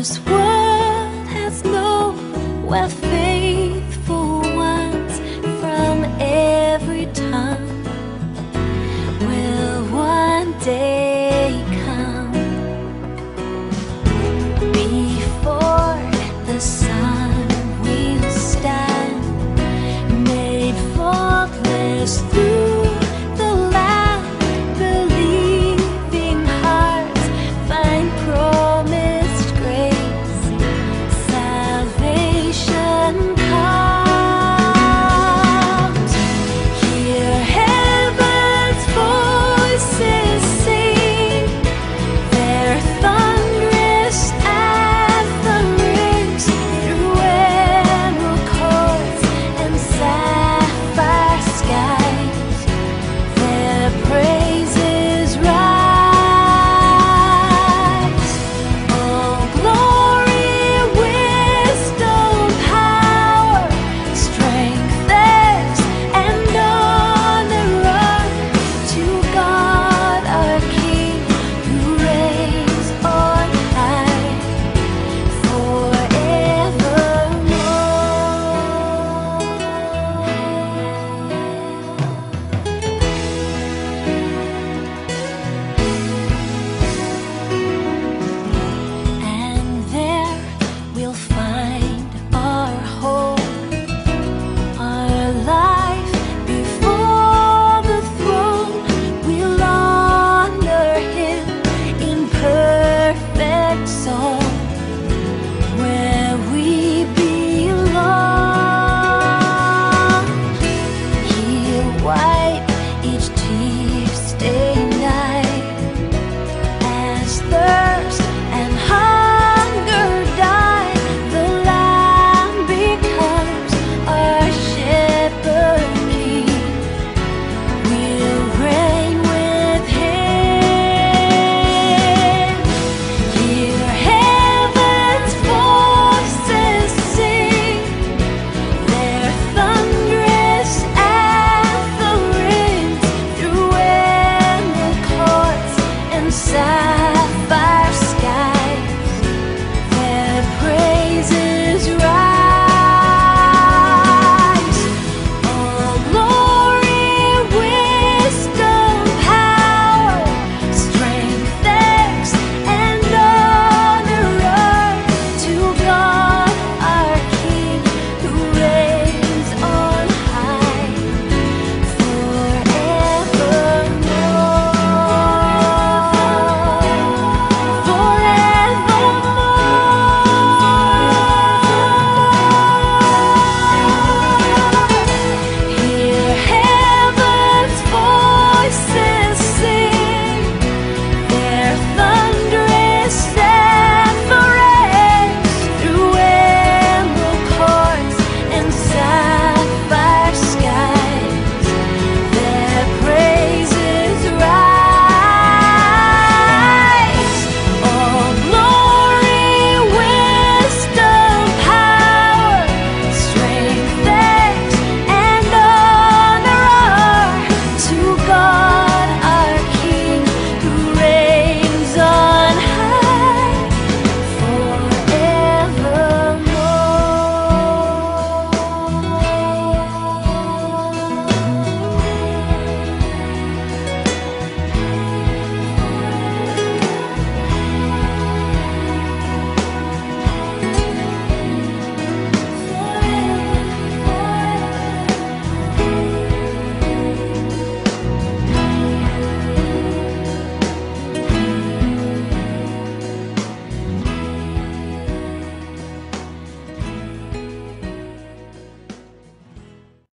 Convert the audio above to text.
This world has no weapons.